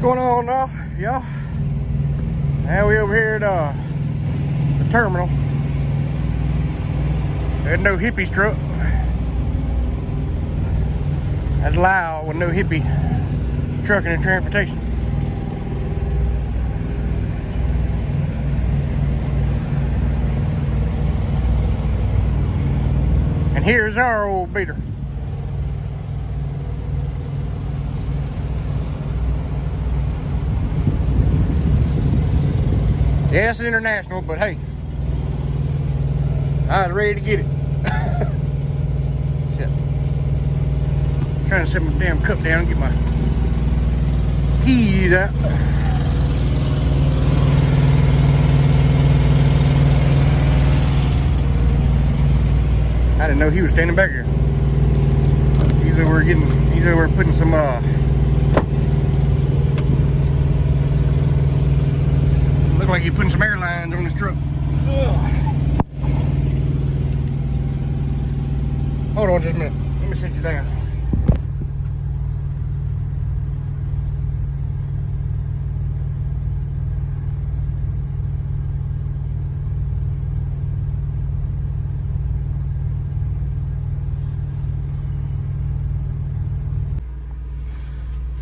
going on now, y'all? Now we over here at uh, the terminal. There's no hippies truck. That's loud with no hippie trucking and transportation. And here's our old beater. Yeah, it's international, but hey, I was ready to get it. Trying to set my damn cup down and get my keys out. I didn't know he was standing back here. He's over getting, he's over putting some, uh, like he's putting some airlines on his truck. Ugh. Hold on just a minute. Let me sit you down.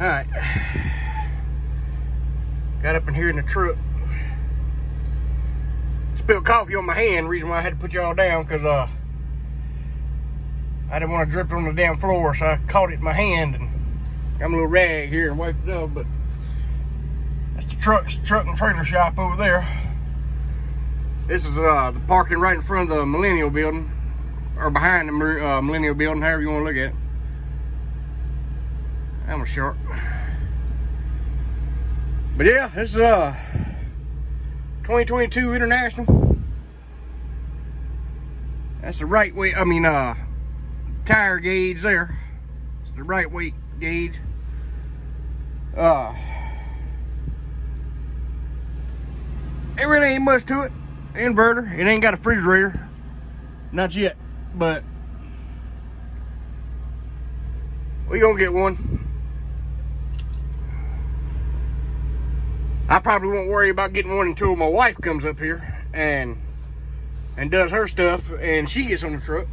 All right. Got up in here in the truck. Spilled coffee on my hand. Reason why I had to put y'all down because uh, I didn't want to drip it on the damn floor, so I caught it in my hand and got a little rag here and wiped it up. But that's the truck, truck and trailer shop over there. This is uh, the parking right in front of the Millennial Building, or behind the uh, Millennial Building, however you want to look at it. I'm a shark. But yeah, this is uh 2022 International. That's the right weight, I mean uh tire gauge there. It's the right weight gauge. Uh it really ain't much to it. Inverter. It ain't got a refrigerator. Not yet, but we gonna get one. I probably won't worry about getting one until my wife comes up here and and does her stuff and she gets on the truck.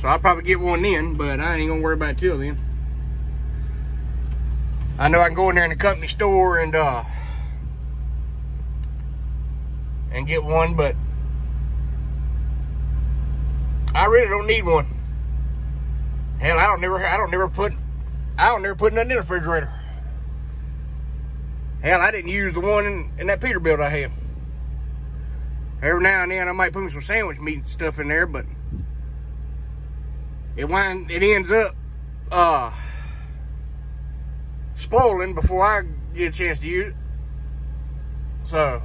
So I'll probably get one then, but I ain't gonna worry about it till then. I know I can go in there in the company store and uh and get one, but I really don't need one. Hell, I don't never I don't never put I don't never put nothing in the refrigerator. Hell, I didn't use the one in, in that Peterbilt I had. Every now and then I might put some sandwich meat and stuff in there, but it wind it ends up uh spoiling before I get a chance to use it. So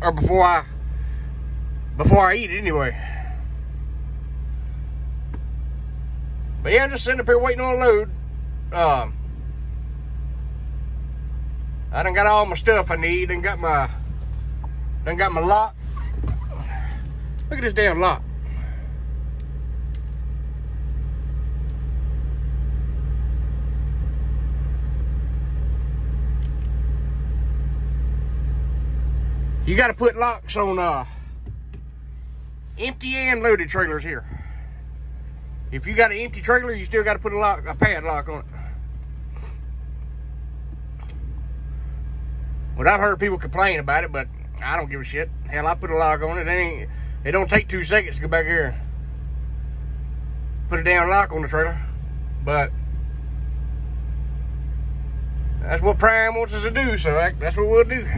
or before I before I eat it anyway. But yeah, I'm just sitting up here waiting on a load. Um, I done got all my stuff I need. Done got my, done got my lock. Look at this damn lock. You got to put locks on uh, empty and loaded trailers here. If you got an empty trailer, you still got to put a lock, a padlock on it. Well, I've heard people complain about it, but I don't give a shit. Hell, I put a lock on it. It ain't. It don't take two seconds to go back here. Put a damn lock on the trailer, but that's what Prime wants us to do. So that's what we'll do.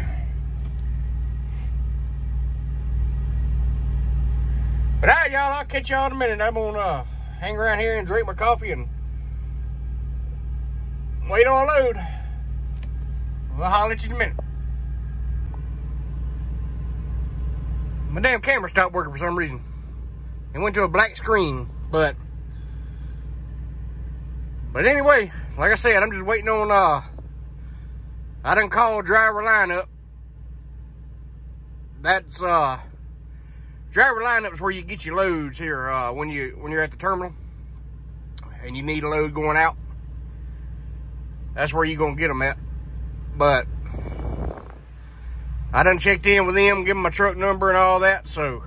But all right, y'all, I'll catch y'all in a minute. I'm gonna uh, hang around here and drink my coffee and wait on a load. I'll holler at you in a minute. My damn camera stopped working for some reason. It went to a black screen, but but anyway, like I said, I'm just waiting on uh I didn't call driver lineup. That's uh driver lineup is where you get your loads here uh when you when you're at the terminal and you need a load going out. that's where you're gonna get them at. But I done checked in with them, give them my truck number and all that, so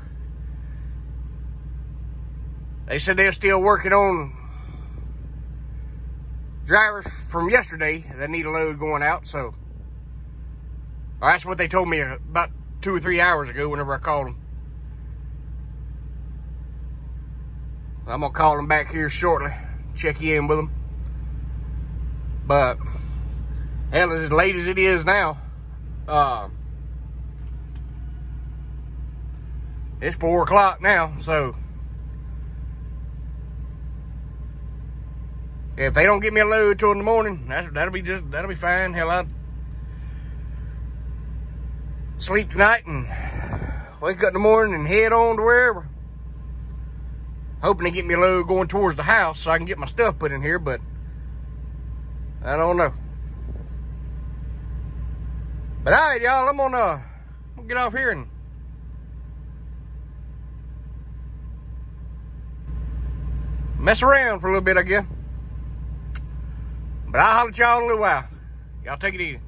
they said they're still working on drivers from yesterday that need a load going out, so that's what they told me about two or three hours ago whenever I called them. I'm gonna call them back here shortly, check in with them. But hell, as late as it is now, uh, it's four o'clock now, so if they don't get me a load till in the morning, that's, that'll be just that'll be fine. Hell, I'll sleep tonight and wake up in the morning and head on to wherever. Hoping to get me a load going towards the house so I can get my stuff put in here, but I don't know. But all right, y'all, I'm gonna, I'm gonna get off here and mess around for a little bit, I guess. But I'll holler at y'all in a little while. Y'all take it easy.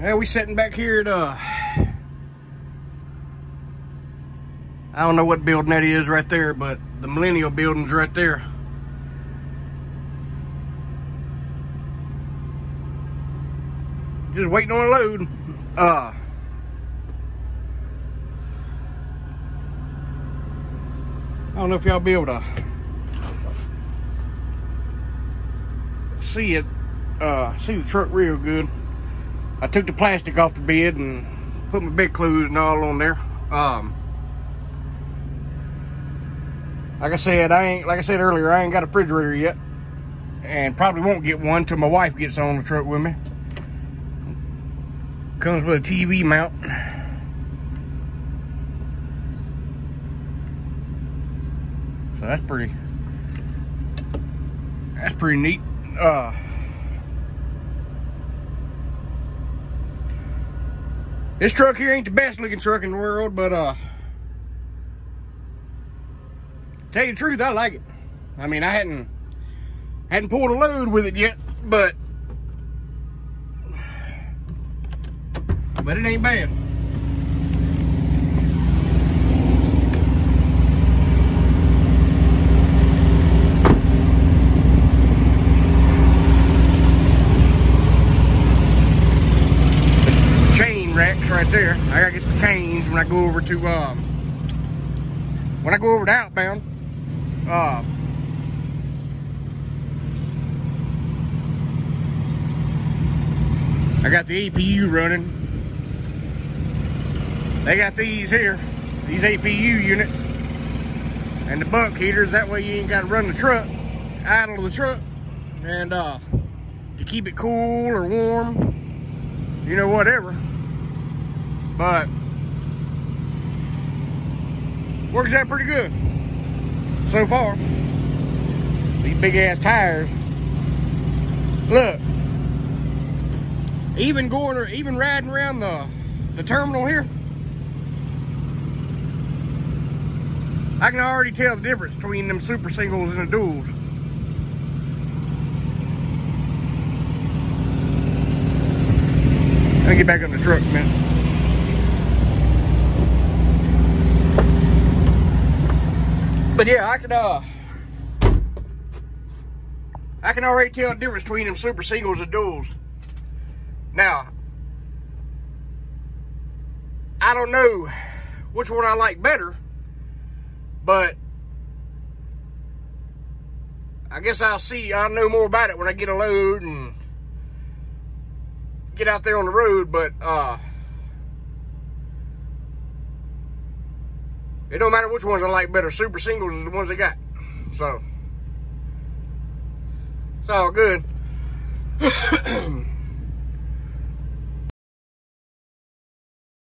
Yeah, we sitting back here at, uh, I don't know what building that is right there, but the Millennial Building's right there. Just waiting on a load. Uh, I don't know if y'all be able to see it, uh, see the truck real good. I took the plastic off the bed and put my bed clothes and all on there. Um, like I said, I ain't like I said earlier, I ain't got a refrigerator yet, and probably won't get one till my wife gets on the truck with me. Comes with a TV mount. So that's pretty, that's pretty neat. Uh, this truck here ain't the best looking truck in the world, but uh, tell you the truth, I like it. I mean, I hadn't hadn't pulled a load with it yet, but but it ain't bad. Right there. I gotta get some chains when I go over to um when I go over to outbound. Uh I got the APU running. They got these here, these APU units, and the bunk heaters. That way you ain't got to run the truck, idle the truck, and uh, to keep it cool or warm, you know, whatever. But works out pretty good so far. These big ass tires. Look, even going or even riding around the the terminal here, I can already tell the difference between them super singles and the duals. Let me get back on the truck man. But yeah, I can uh I can already tell the difference between them super singles and duals. Now, I don't know which one I like better, but I guess I'll see, I'll know more about it when I get a load and get out there on the road, but uh It don't matter which ones I like better. Super singles is the ones they got. So, it's all good.